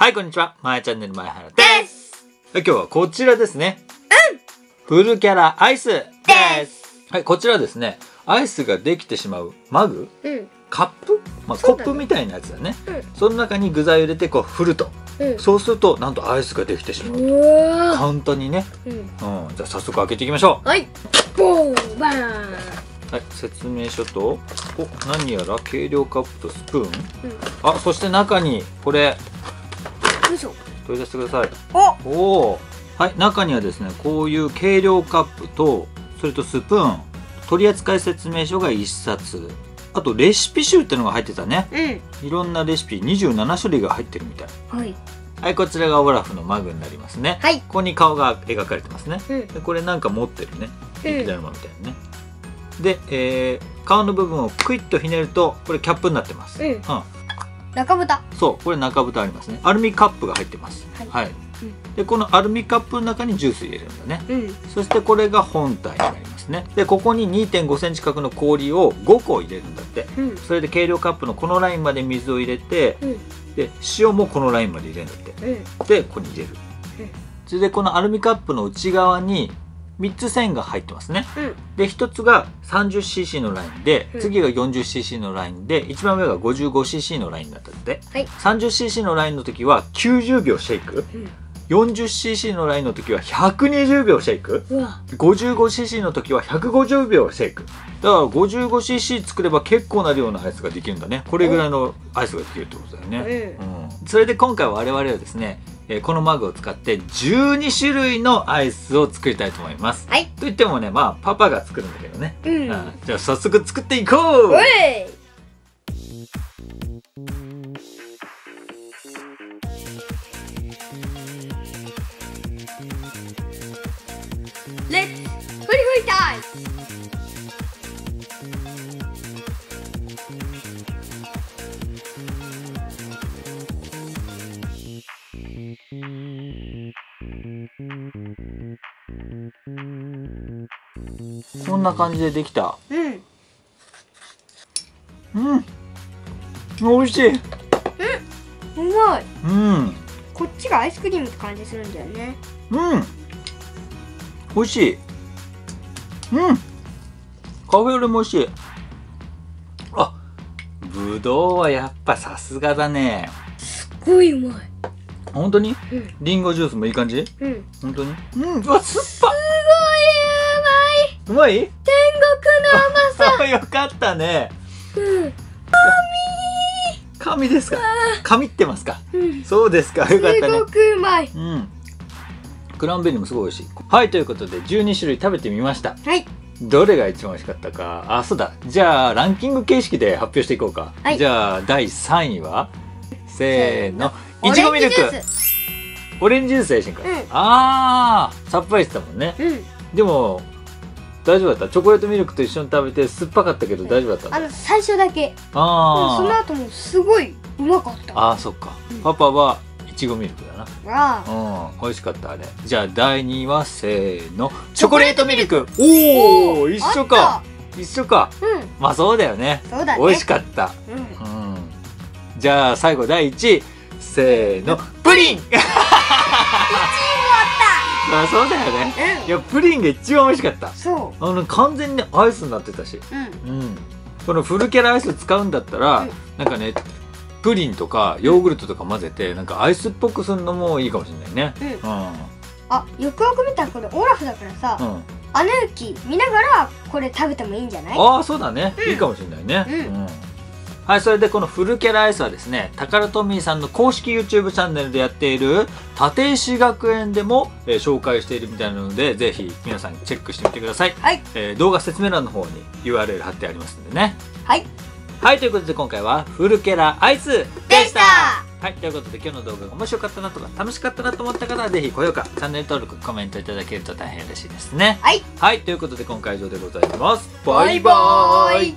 はい、こんにちは。まやチャンネル前原です。はい今日はこちらですね。うん。フルキャラアイスです。はい、こちらですね。アイスができてしまうマグ？うんカップ、まあ、コップみたいなやつだね。うんその中に具材を入れてこう振ると。うんそうすると、なんとアイスができてしまう。うわ簡単にね。うんうん。じゃあ早速開けていきましょはいボーンバーンう。はい、説明書と、お、何やら計量カップとスプーン。うんあ、そして中に、これ、よいしょ取り出してください。お！おおはい。中にはですねこういう計量カップとそれとスプーン。取扱説明書が1冊。あとレシピ集ってのが入ってたね。うん。いろんなレシピ27種類が入ってるみたい。はい。はいこちらがオラフのマグになりますね。はい。ここに顔が描かれてますね。うん。でこれなんか持ってるね。うん。雪だるまみたいなね。で、えー顔の部分をクイッとひねるとこれキャップになってます。うん中蓋そうこれ中蓋ありますね。アルミカップが入ってます。はい。はい、でこのアルミカップの中にジュース入れるんだね。うん。そしてこれが本体になりますね。でここに2 5センチ角の氷を5個入れるんだって。うん。それで計量カップのこのラインまで水を入れてうん。で塩もこのラインまで入れるんだって。うん。でここに入れる。うん。それでこのアルミカップの内側に3つ線が入ってますね。うん。で1つが 30cc のラインでうん。次が 40cc のラインで一番上が 55cc のラインだったって。はい。30cc のラインの時は90秒シェイク。うん 40cc のラインの時は120秒シェイクうわ。55cc の時は150秒シェイクだから 55cc 作れば結構な量のアイスができるんだね。これぐらいのアイスができるってことだよね、うん、それで今回は我々はですねえーこのマグを使って12種類のアイスを作りたいと思います。はい。と言ってもねまあパパが作るんだけどね、うん。うんじゃあ早速作っていこうレッツフリフリタイムこんな感じでできた。うん。うん。美味しい。うまい。うん。こっちがアイスクリームって感じするんだよね。うん美味しい。うん。カフェよりも美味しい。あぶどうはやっぱさすがだね。すごいうまい。本当に？うん。リンゴジュースもいい感じ？うん。本当に？うん。うわ酸っぱ。すごいうまい。うまい？天国の甘さ。よかったね。うん。紙ですか？紙ってますか？うん。そうですか。よかったね。すごくうまい。うんクランベリーもすごい美味しい。はいということで12種類食べてみました。はい。どれが一番美味しかったか。あそうだ。じゃあランキング形式で発表していこうか、はい。じゃあ第3位は？せーの。いちごミルク。オレンジジュース。やしんか、うん。あーさっぱりしてたもんね。うん。でも大丈夫だった？チョコレートミルクと一緒に食べて酸っぱかったけど大丈夫だったあの最初だけ。うんあーその後もすごいうまかった。あーそっか、うん。パパはいちごミルクだな。あ。うん美味しかったあれ。じゃあ第2位はせーの。チョコレートミルク。おお一緒か。一緒か。うん。まあそうだよね。そうだね。美味しかった。うん。うん。じゃあ最後第1位せーの。プリン。あそうだよね。うん。いやプリンが一番美味しかった。そあの完全にアイスになってたし。ううん。うん。このフルキャラアイス使うんだったら、うん。なんかねプリンとかヨーグルトとか混ぜてなんかアイスっぽくするのもいいかもしれないね。うん。うん。あよくよく見たらこれオラフだからさうん。アナ雪見ながらこれ食べてもいいんじゃない？ああそうだね、うん。いいかもしれないね、うん。はいそれでこのフルキャラアイスはですねタカラトミーさんの公式 YouTube チャンネルでやっている立石学園でも、えー紹介しているみたいなのでぜひ皆さんチェックしてみてください、はい。えー動画説明欄の方に URL 貼ってありますんでねはいはいということで今回はフルキャラアイスでした。た。はいということで今日の動画が面白かったなとか楽しかったなと思った方はぜひ高評価チャンネル登録コメントいただけると大変嬉しいですね。はい。はいということで今回は以上でございます。バイバーイ